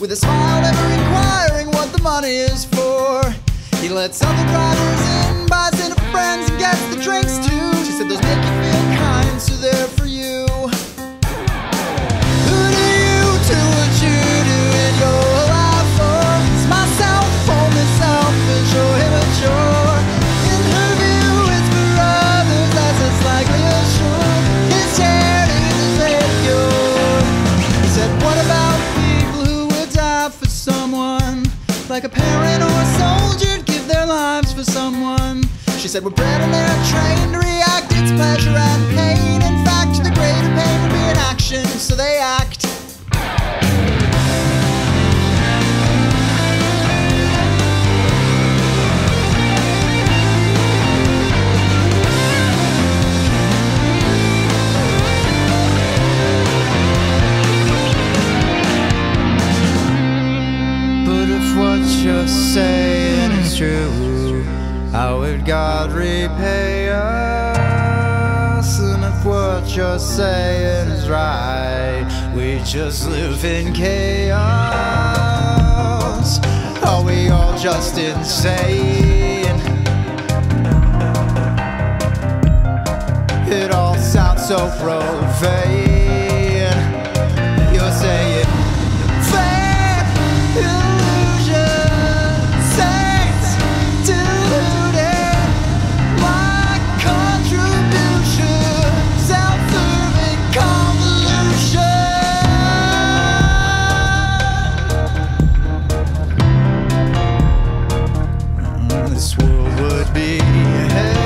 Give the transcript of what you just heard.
with a smile never inquiring what the money is for. He lets other drivers in by Like a parent or a soldier, give their lives for someone. She said, We're bred and they're trained to react. It's pleasure and pain. How would God repay us? And if what you're saying is right, we just live in chaos. Are we all just insane? It all sounds so profane. this world would be hell.